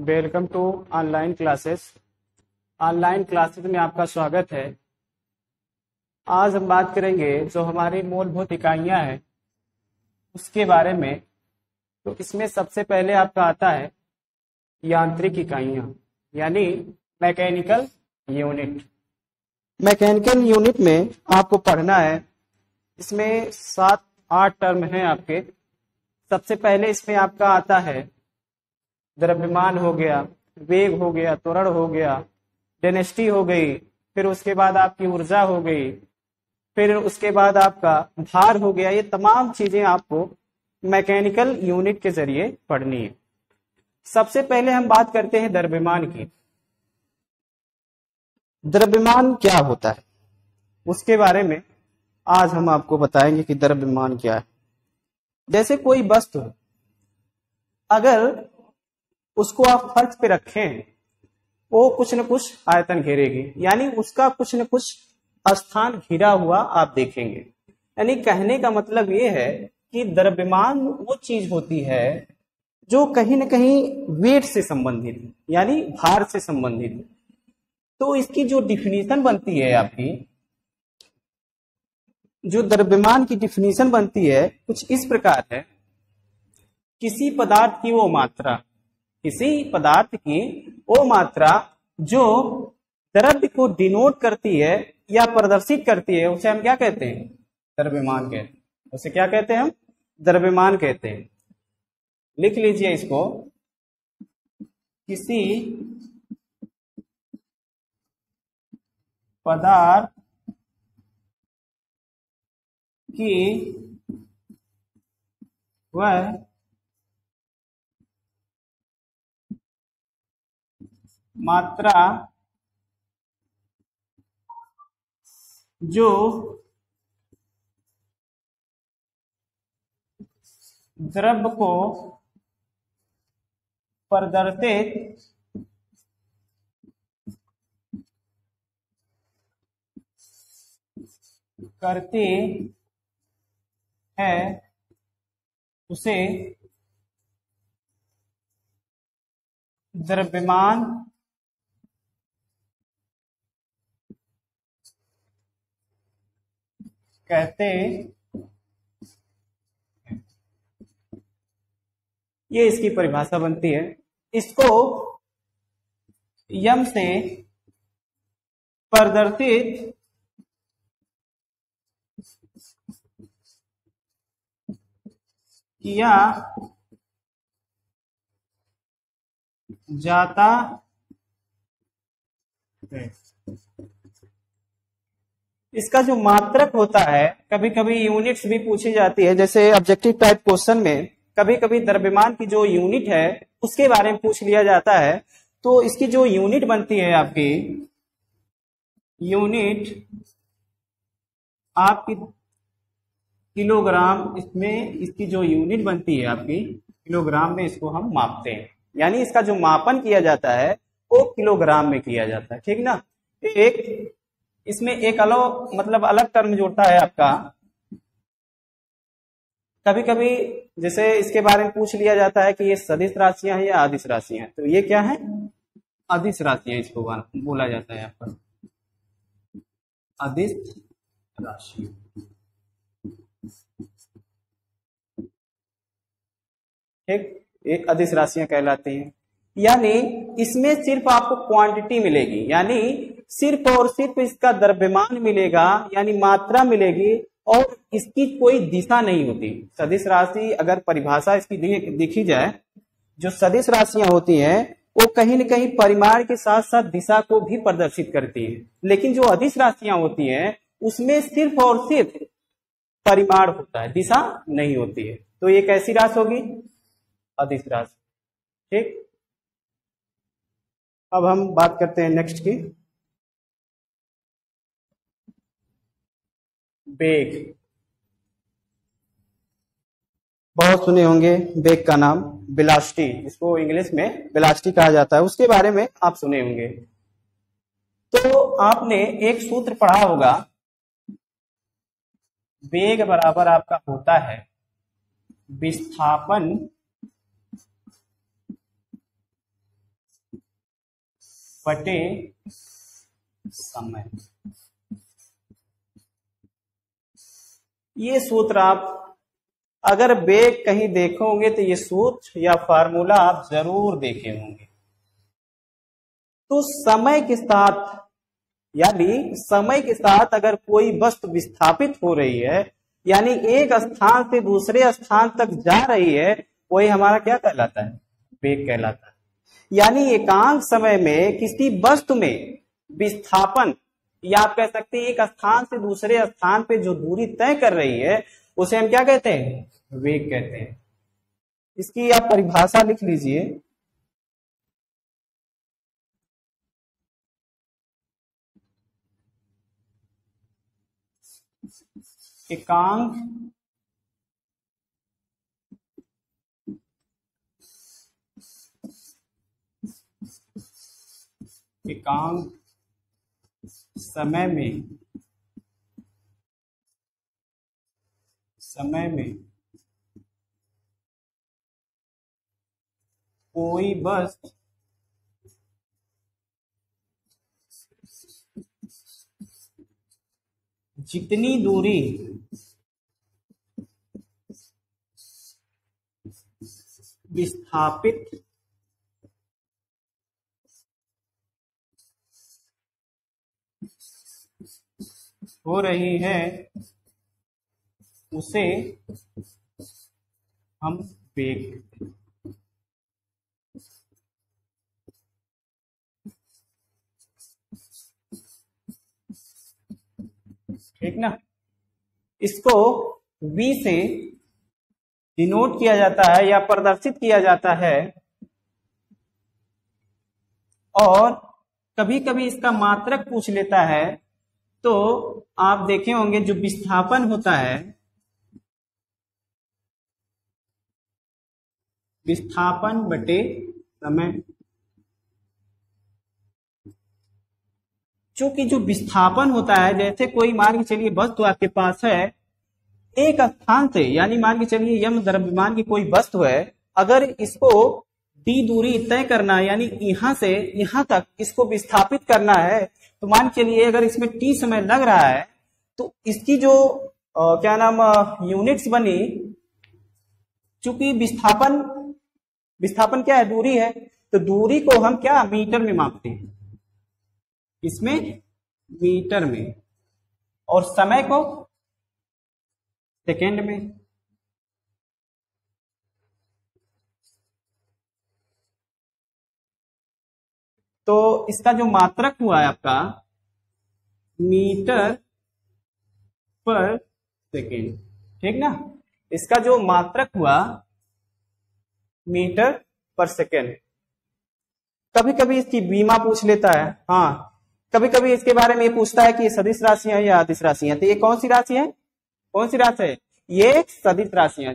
Welcome to online classes. Online classes में आपका स्वागत है। आज हम बात करेंगे जो हमारी मूलभूत इकाइयाँ हैं, उसके बारे में तो इसमें सबसे पहले आपका आता है यांत्रिक इकाइयाँ, यानी मैकेनिकल यूनिट। मैकेनिकल यूनिट में आपको पढ़ना है, इसमें सात आठ टर्म हैं आपके। सबसे पहले इसमें आपका आता है द्रव्यमान हो गया, वेग हो गया, त्वरण हो गया डेनेस्टी हो गई, फिर उसके बाद आपकी ऊर्जा हो गई, फिर उसके बाद आपका भार हो गया। ये तमाम चीज़ें आपको मैकेनिकल यूनिट के ज़रिए पढ़नी है। सबसे पहले हम बात करते हैं द्रव्यमान की। द्रव्यमान क्या होता है? उसके बारे में आज हम आपको बताएँगे कि द्रव्यमान क्या है। जैसे कोई वस्तु, अगर उसको आप फर्श पे रखें, वो कुछ न कुछ आयतन घेरेगी। यानी उसका कुछ न कुछ स्थान घिरा हुआ आप देखेंगे। यानी कहने का मतलब ये है कि द्रव्यमान वो चीज़ होती है जो कहीं न कहीं वेट से संबंधित यानी भार से संबंधित तो इसकी जो डिफिनीशन बनती है आपकी, जो द्रव्यमान की डिफिनीशन बनती है, कुछ इस प्रकार है, किसी पदार्थ की वो मात्रा किसी पदार्थ की वो मात्रा जो द्रव्य को डिनोट करती है या प्रदर्शित करती है, उसे हम क्या कहते हैं? द्रव्यमान कहते हैं। उसे क्या कहते हैं हम? द्रव्यमान कहते हैं। लिख लीजिए इसको। किसी पदार्थ की वह मात्रा जो द्रव्य को प्रदर्शित करते है उसे द्रव्यमान कहते ये इसकी परिभाषा बनती है। इसको यम से प्रदर्शित किया जाता है। इसका जो मात्रक होता है कभी कभी यूनिट्स भी पूछी जाती है, जैसे ऑब्जेक्टिव टाइप क्वेश्चन में कभी कभी द्रव्यमान की जो यूनिट है, उसके बारे में पूछ लिया जाता है। तो इसकी जो यूनिट बनती है आपकी यूनिट आपकी किलोग्राम इसमें, इसकी जो यूनिट बनती है आपकी किलोग्राम में इसको हम मापते हैं। यानी इसका जो मापन किया जाता है, वो किलोग्राम में किया जाता है। ठीक ना? एक इसमें एक अलग मतलब अलग टर्म जोड़ता है आपका। कभी कभी जैसे इसके बारे में पूछ लिया जाता है कि ये सदिश राशियाँ हैं या आदिश राशियाँ हैं तो ये क्या है? आदिश राशियाँ इसको बोला जाता है आपका। आदिश राशि ठीक? एक अधिस राशियाँ कहलाती हैं। यानी इसमें सिर्फ़ आपको क्वांटिटी मिलेगी। यानी सिर्फ़ और सिर्फ़ इसका द्रव्यमान मिलेगा, यानी मात्रा मिलेगी, और इसकी कोई दिशा नहीं होती। सदिश राशि अगर परिभाषा इसकी देखी जाए, जो सदिश राशियाँ होती हैं, वो कहीं न कहीं परिमाण के साथ साथ दिशा को भी प्रदर्शित करती है। लेकिन जो अधिस राशियाँ होती हैं, उसमें सिर्फ़ और सिर्फ़ परिमाण होता है, दिशा नहीं होती है। तो ये कैसी राशि होगी? अधिस राशि। ठीक? अब हम बात करते हैं नेक्स्ट की। बेग। बहुत सुने होंगे बेग का नाम बिलास्टी इसको इंग्लिश में बिलास्टी कहा जाता है, उसके बारे में आप सुने होंगे। तो आपने एक सूत्र पढ़ा होगा वेग बराबर आपका होता है विस्थापन बटे समय। ये सूत्र आप अगर बेग कहीं देखोगे तो ये सूत्र या फार्मूला आप ज़रूर देखे होंगे। तो समय के साथ, यानी समय के साथ अगर कोई वस्तु विस्थापित हो रही है, यानी एक स्थान से दूसरे स्थान तक जा रही है, वही हमारा क्या कहलाता है? वेग कहलाता है। यानी एकांक समय में किसी वस्तु में विस्थापन या आप कह सकते हैं, एक स्थान से दूसरे स्थान पे जो दूरी तय कर रही है, उसे हम क्या कहते हैं? वेग कहते हैं। इसकी आप परिभाषा लिख लीजिए। एकांक एकांक समय में समय में कोई वस्तु जितनी दूरी विस्थापित हो रही है, उसे हम वेग ठीक ना? इसको V से डिनोट किया जाता है या प्रदर्शित किया जाता है और कभी कभी इसका मात्रक पूछ लेता है तो आप देखे होंगे जो विस्थापन होता है, विस्थापन बटे समय चूँकि जो विस्थापन होता है, जैसे कोई मान के चलिए वस्तु आपके पास है, एक स्थान से, यानी मान के चलिए यम द्रव्यमान की कोई वस्तु है, अगर इसको डी दूरी तय करना यानी यहाँ से यहाँ तक इसको विस्थापित करना है तो मान चलिए अगर इसमें टी समय लग रहा है तो इसकी जो आ, क्या नाम यूनिट्स बनी चूँकि विस्थापन विस्थापन क्या है? दूरी है। तो दूरी को हम क्या? मीटर में मापते हैं। इसमें मीटर में। और समय को सेकेंड में। तो इसका जो मात्रक हुआ है आपका, मीटर पर सेकेंड, ठीक ना? इसका जो मात्रक हुआ, मीटर पर सेकेंड। कभी कभी इसकी बीमा पूछ लेता है हाँ। कभी कभी इसके बारे में ये पूछता है कि ये सदिश राशि है या आदिश राशि है। तो ये कौन सी राशि है? कौन सी राशि है? ये सदिश राशि है।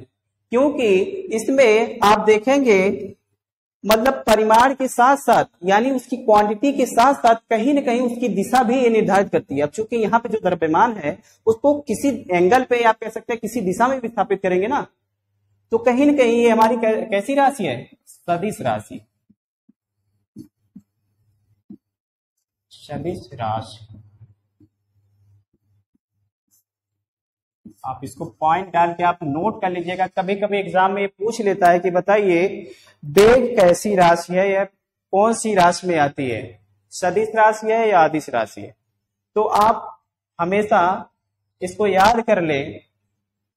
क्योंकि इसमें आप देखेंगे मतलब परिमाण के साथ साथ, यानी उसकी क्वांटिटी के साथ साथ कहीं ना कहीं उसकी दिशा भी ये निर्धारित करती है। अब चूँकि यहाँ पे जो द्रव्यमान है, उसको किसी एंगल पे आप कह सकते हैं किसी दिशा में विस्थापित करेंगे ना तो कहीं ना कहीं ये हमारी कैसी राशि है? सदिश राशि। सदिश राशि। आप इसको पॉइंट डाल के आप नोट कर लीजिएगा। कभी कभी एग्ज़ाम में पूछ लेता है कि बताइए बेग कैसी राशि है या कौन सी राशि में आती है? सदिश राशि है या आदिश राशि है? तो आप हमेशा इसको याद कर ले।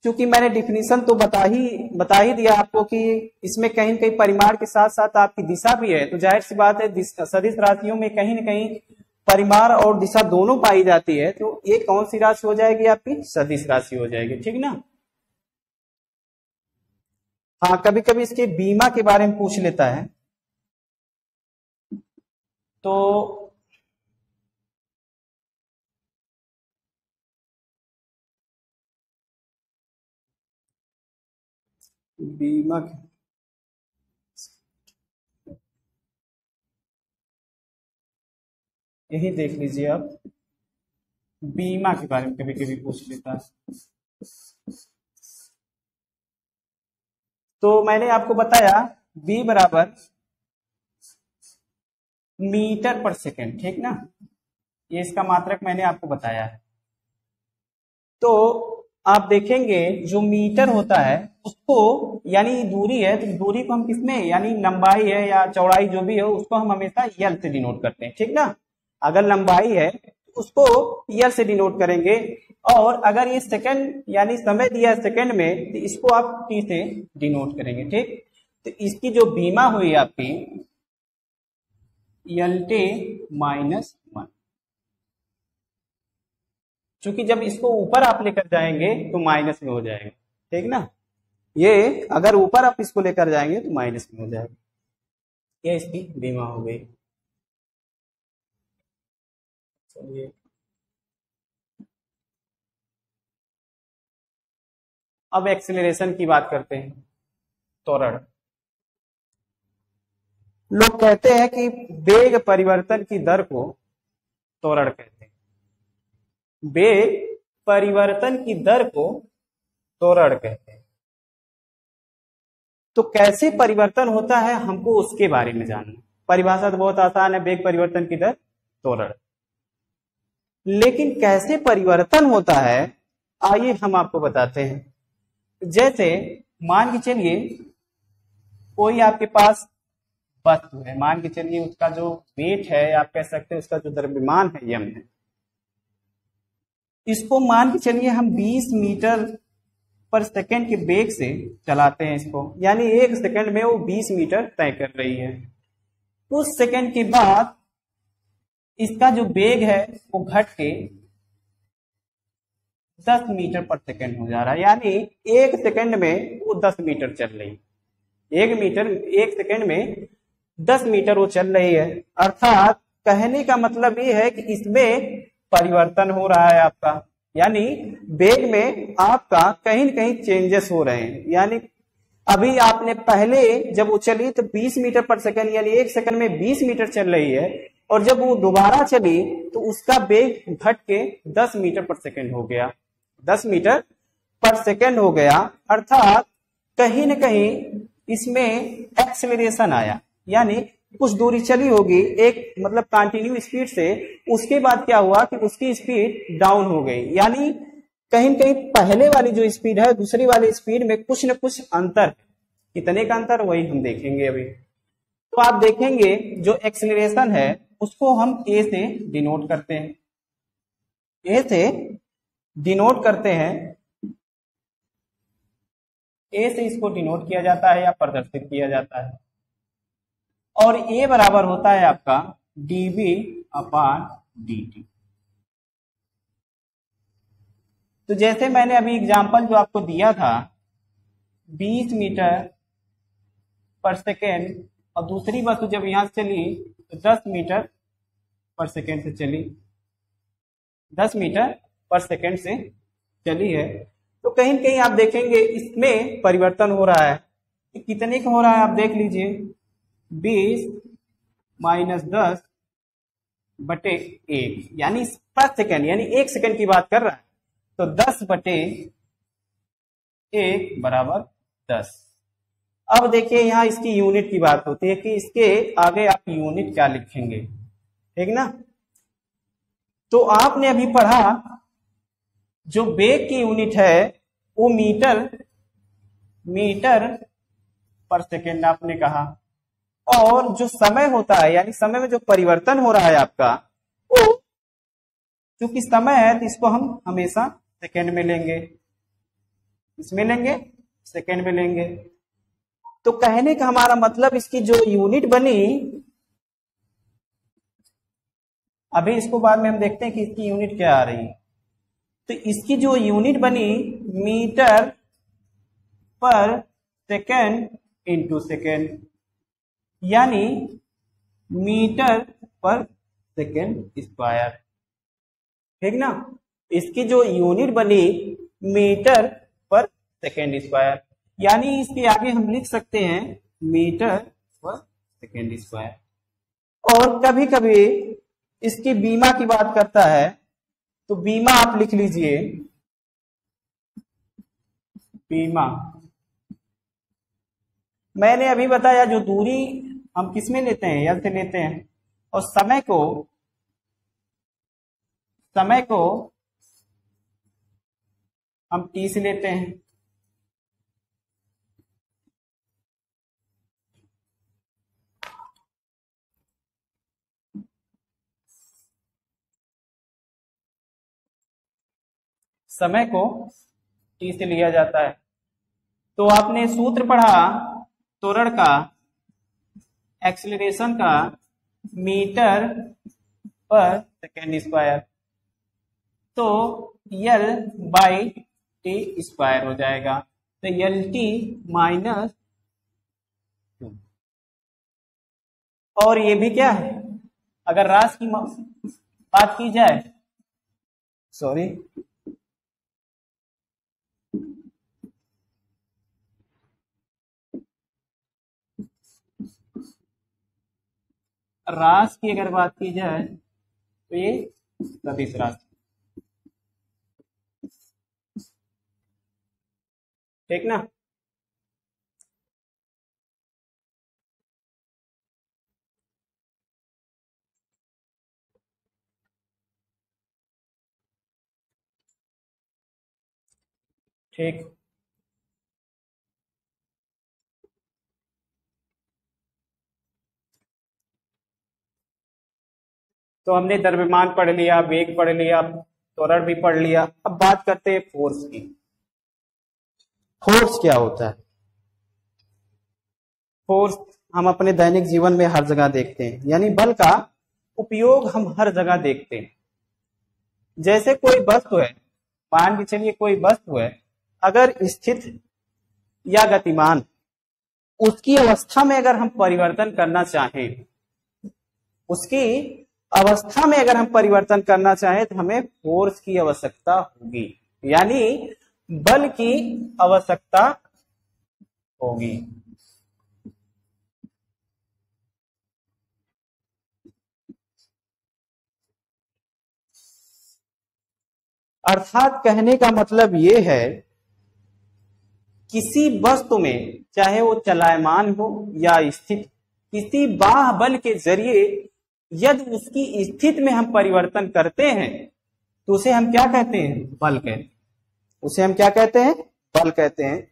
क्योंकि मैंने डिफिनीशन तो बता ही बता ही दिया आपको कि इसमें कहीं कहीं परिमाण के साथ साथ आपकी दिशा भी है। तो ज़ाहिर सी बात है सदिश राशियों में कहीं न कहीं परिमाण और दिशा दोनों पाई जाती है तो ये कौन सी राशि हो जाएगी आपकी? सदिश राशि हो जाएगी, ठीक ना? हाँ कभी कभी इसके बीमा के बारे में पूछ लेता है। तो बीमा यही देख लीजिए आप। बीमा के बारे में कभी कभी पूछ लेता है। तो मैंने आपको बताया बी बराबर मीटर पर सेकेंड, ठीक ना? ये इसका मात्रक मैंने आपको बताया है। तो आप देखेंगे, जो मीटर होता है, उसको यानी दूरी है तो दूरी को हम किसमें, यानी लंबाई है या चौड़ाई जो भी है, उसको हम हमेशा यल से डिनोट करते हैं, ठीक ना? अगर लंबाई है तो उसको यल से डिनोट करेंगे। और अगर ये सेकंड यानी समय दिया सेकंड में तो इसको आप टी से डिनोट करेंगे, ठीक? तो इसकी जो बीमा हुई आपकी एल टे माइनस वन चूँकि जब इसको ऊपर आप लेकर जाएँगे तो माइनस में हो जाएगा, ठीक ना? ये अगर ऊपर आप इसको लेकर जाएँगे तो माइनस में हो जाएगा। ये इसकी बीमा हो गई। चलिए। अब एक्सिलरेशन की बात करते हैं। त्वरण लोग कहते हैं कि वेग परिवर्तन की दर को त्वरण कहते हैं। वेग परिवर्तन की दर को त्वरण कहते हैं। तो कैसे परिवर्तन होता है हमको उसके बारे में जानना। परिभाषा तो बहुत आसान है, वेग परिवर्तन की दर त्वरण लेकिन कैसे परिवर्तन होता है, आइए हम आपको बताते हैं। जैसे, मान के चलिए, कोई आपके पास वस्तु है, मान के चलिए उसका जो वेट है, आप कह सकते हैं उसका जो द्रव्यमान है, यम है। इसको मान के चलिए हम 20 मीटर पर सेकंड के बेग से चलाते हैं इसको, यानी एक सेकंड में वो 20 मीटर तय कर रही है। कुछ सेकंड के बाद इसका जो वेग है, वो घट के 10 मीटर पर सेकेंड हो जा रहा है। यानी एक सेकेंड में वो 10 मीटर चल रही है। एक मीटर, एक सेकेंड में 10 मीटर वो चल रही है। अर्थात कहने का मतलब ये है कि इसमें परिवर्तन हो रहा है आपका। यानी वेग में आपका कहीं न कहीं चेंजेस हो रहे हैं। यानी अभी आपने पहले जब वो चली तो 20 मीटर पर सेकंड, यानी एक सेकंड में 20 मीटर चल रही है। और जब वो दोबारा चली तो उसका वेग घट के 10 मीटर पर सेकेंड हो गया। 10 मीटर पर सेकेंड हो गया, अर्थात कहीं न कहीं इसमें एक्सेलरेशन आया। यानी कुछ दूरी चली होगी, एक मतलब कंटिन्यू स्पीड से, उसके बाद क्या हुआ कि उसकी स्पीड डाउन हो गई। यानी कहीं कहीं पहले वाली जो स्पीड है, दूसरी वाली स्पीड में कुछ न कुछ अंतर, कितने का अंतर, वही हम देखेंगे अभी। तो आप देखेंगे जो एक्सिलेशन है, उसको हम ए से डिनोट करते हैं। ए से डिनोट करते हैं। ए से इसको डिनोट किया जाता है या प्रदर्शित किया जाता है। और ए बराबर होता है आपका डीबी अपान डी टी तो जैसे मैंने अभी एग्जांपल जो आपको दिया था 20 मीटर पर सेकेंड और दूसरी वस्तु जब यहाँ से चली तो 10 मीटर पर सेकेंड से चली। 10 मीटर पर सेकेंड से चली है। तो कहीं कहीं आप देखेंगे, इसमें परिवर्तन हो रहा है। कितने का हो रहा है आप देख लीजिए। बीस माइनस दस बटे एक, यानी पर सेकेंड, यानी एक सेकेंड की बात कर रहा है। तो दस बटे एक बराबर दस। अब देखिए यहाँ इसकी यूनिट की बात होती है कि इसके आगे आप यूनिट क्या लिखेंगे? ठीक ना? तो आपने अभी पढ़ा, जो बेग की यूनिट है, वो मीटर मीटर पर सेकेंड आपने कहा। और जो समय होता है, यानी समय में जो परिवर्तन हो रहा है आपका, वो क्योंकि समय है तो इसको हम हमेशा सेकेंड में लेंगे। इसमें लेंगे? सेकेंड में लेंगे। तो कहने का हमारा मतलब इसकी जो यूनिट बनी, अभी इसको बाद में हम देखते हैं कि इसकी यूनिट क्या आ रही है। तो इसकी जो यूनिट बनी metre per second into second यानी मीटर पर सेकेंड स्क्वायर ठीक ना? इसकी जो यूनिट बनी मीटर पर सेकेंड स्क्वायर यानी इसके आगे हम लिख सकते हैं मीटर पर सेकेंड स्क्वायर। और कभी कभी इसकी बीमा की बात करता है तो बीमा आप लिख लीजिए। बीमा। मैंने अभी बताया जो दूरी हम किसमें लेते हैं यल से लेते हैं। और समय को समय को हम टी से लेते हैं। समय को टी से लिया जाता है। तो आपने सूत्र पढ़ा तोरण का एक्सिलरेशन का मीटर पर सेकेंड स्क्वायर तो यल बाई टी स्क्वायर हो जाएगा। तो यल टी माइनस और ये भी क्या है? अगर रास की बात की जाए सॉरी रास की अगर बात की जाए तो ये सदिश राशि ठीक ना? ठीक। तो हमने द्रव्यमान पढ़ लिया वेग पढ़ लिया त्वरण भी पढ़ लिया। अब बात करते हैं फोर्स की। फोर्स क्या होता है? फोर्स हम अपने दैनिक जीवन में हर जगह देखते हैं। यानी बल का उपयोग हम हर जगह देखते हैं। जैसे कोई वस्तु है मान के चलिए कोई वस्तु है अगर स्थित या गतिमान उसकी अवस्था में अगर हम परिवर्तन करना चाहें उसकी अवस्था में अगर हम परिवर्तन करना चाहें तो हमें फोर्स की आवश्यकता होगी। यानी बल की आवश्यकता होगी। अर्थात कहने का मतलब ये है, किसी वस्तु में, चाहे वो चलायमान हो या स्थित, किसी बाह बल के ज़रिए यदि उसकी स्थिति में हम परिवर्तन करते हैं तो उसे हम क्या कहते हैं? बल कहते हैं। उसे हम क्या कहते हैं? बल कहते हैं।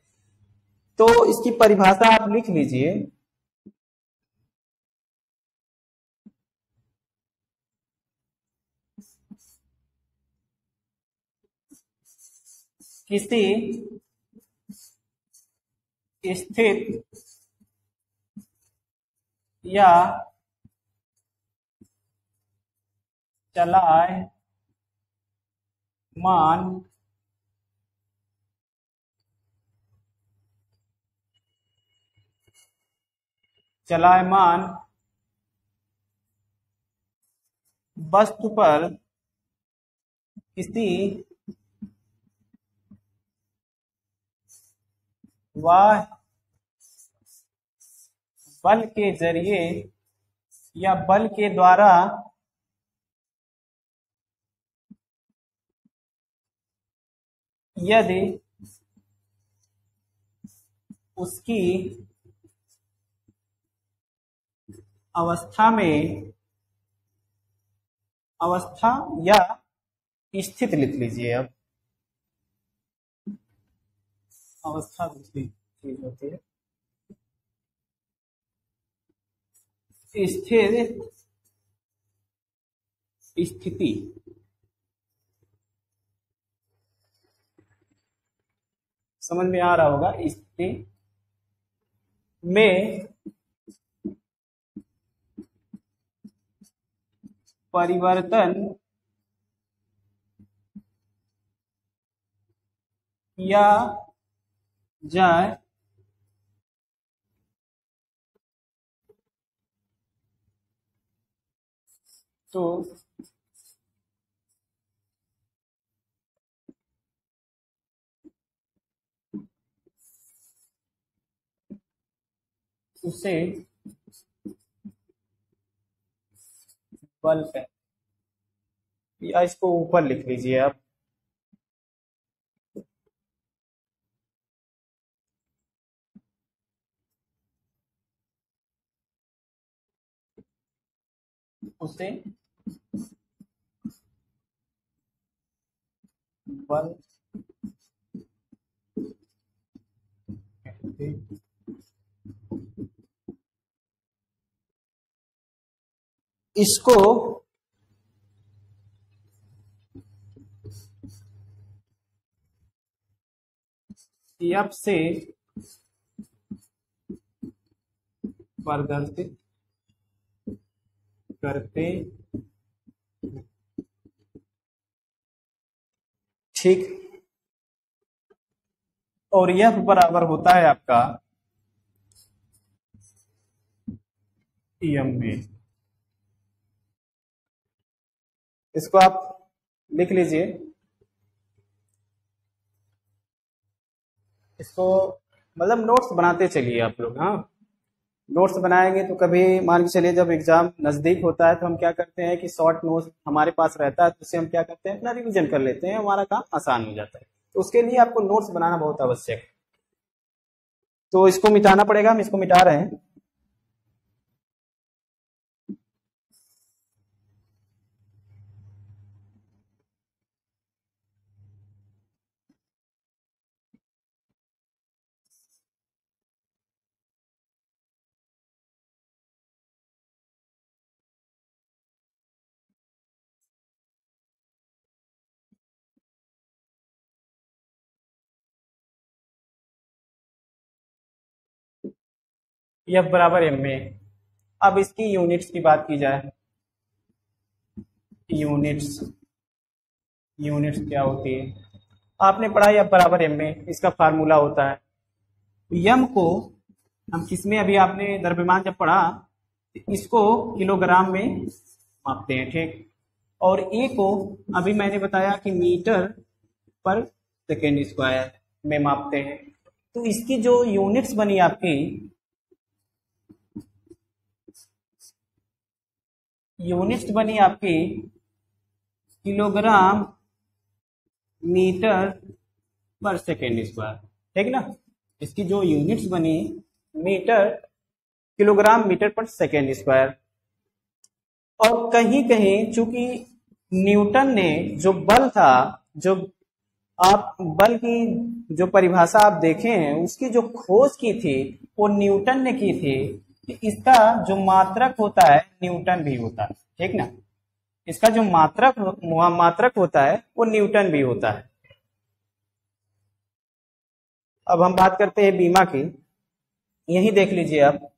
तो इसकी परिभाषा आप लिख लीजिए। किसी स्थित या चलाय मान चलायमान वस्तु पर किसी वाह बल के ज़रिए या बल के द्वारा यदि उसकी अवस्था में अवस्था या स्थित लिख लीजिए अब अवस्था चीज़ होती है स्थिर स्थिति। समझ में आ रहा होगा स्थिति में परिवर्तन किया जाए। तो उसे बल्ब है या इसको ऊपर लिख लीजिए आप। उसे बल इसको एफ़ से प्रदर्शित करते ठीक? और यह बराबर होता है आपका ई एम में इसको आप लिख लीजिए। इसको मतलब नोट्स बनाते चलिए आप लोग हाँ। नोट्स बनाएँगे तो कभी मान के चलिए जब एग्ज़ाम नज़दीक होता है तो हम क्या करते हैं कि शॉर्ट नोट्स हमारे पास रहता है तो उससे हम क्या करते हैं, अपना रिवीजन कर लेते हैं, हमारा काम आसान हो जाता है। तो उसके लिए आपको नोट्स बनाना बहुत आवश्यक है। तो इसको मिटाना पड़ेगा, हम इसको मिटा रहे हैं। एफ़ बराबर एम ए अब इसकी यूनिट्स की बात की जाए। यूनिट्स यूनिट्स क्या होती है? आपने पढ़ा एफ़ बराबर एम में इसका फार्मूला होता है। यम को हम किसमें अभी आपने द्रव्यमान जब पढ़ा इसको किलोग्राम में मापते हैं, ठीक? और ए को अभी मैंने बताया कि मीटर पर सेकेंड स्क्वायर में मापते हैं। तो इसकी जो यूनिट्स बनी आपकी यूनिट्स बनी आपकी kilogram metre per second square. ठीक ना? इसकी जो यूनिट्स बनी metre, kilogram metre per second square. और कहीं कहीं चूँकि न्यूटन ने जो बल था, जो आप बल की जो परिभाषा आप देखे हैं उसकी जो खोज की थी, वो न्यूटन ने की थी। कि इसका जो मात्रक होता है, न्यूटन भी होता है, ठीक ना? इसका जो मात्रक मात्रक होता है, वो न्यूटन भी होता है। अब हम बात करते हैं बीमा की। यही देख लीजिए आप।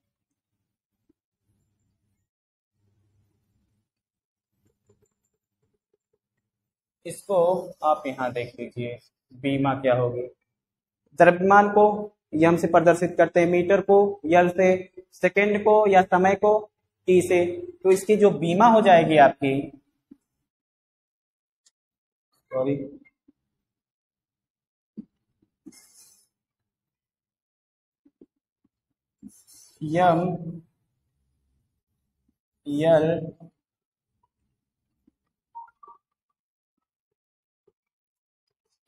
इसको आप यहाँ देख लीजिए, बीमा क्या होगी? द्रव्यमान को यम से प्रदर्शित करते हैं मीटर को यल से सेकेंड को या समय को, टी से। तो इसकी जो बीमा हो जाएगी आपकी sorry M, L,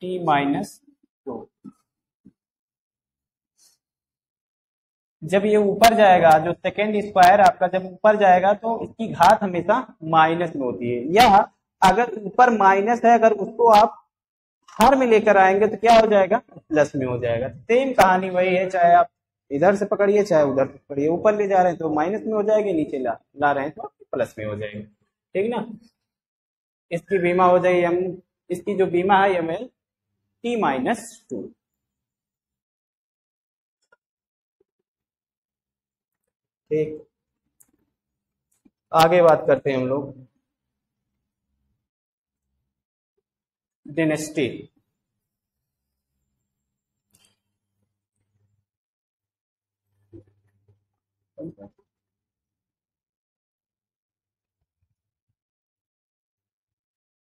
T minus two जब ये ऊपर जाएगा, जो सेकेंड स्क्वायर आपका जब ऊपर जाएगा तो इसकी घात हमेशा माइनस में होती है। या अगर ऊपर माइनस है, अगर उसको आप हर में लेकर आएँगे तो क्या हो जाएगा? प्लस में हो जाएगा। सेम कहानी वही है, चाहे आप इधर से पकड़िए, चाहे उधर से पकड़िए। ऊपर ले जा रहे हैं तो माइनस में हो जाएगी, नीचे ला ला रहे हैं तो प्लस में हो जाएगी। ठीक ना? इसकी बीमा हो जाएगी, हम, इसकी जो बीमा है M L T minus two ठीक। आगे बात करते हैं हम लोग। डिनेस्टी